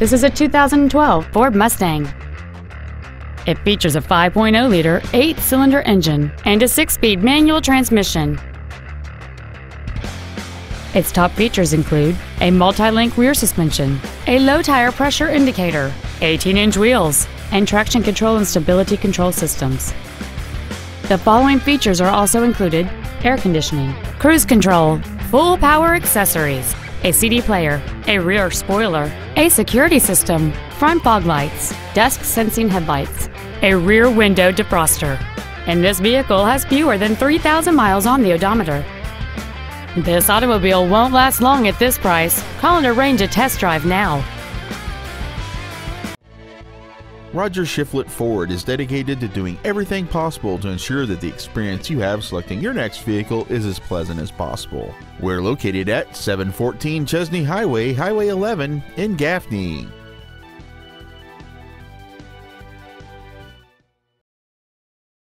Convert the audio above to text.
This is a 2012 Ford Mustang. It features a 5.0-liter eight-cylinder engine and a six-speed manual transmission. Its top features include a multi-link rear suspension, a low tire pressure indicator, 18-inch wheels, and traction control and stability control systems. The following features are also included air conditioning, cruise control, full power accessories, a CD player, a rear spoiler, a security system, front fog lights, dusk sensing headlights, a rear window defroster. And this vehicle has fewer than 3,000 miles on the odometer. This automobile won't last long at this price. Call and arrange a test drive now. Roger Shiflett Ford is dedicated to doing everything possible to ensure that the experience you have selecting your next vehicle is as pleasant as possible. We're located at 714 Chesnee Highway, Highway 11 in Gaffney.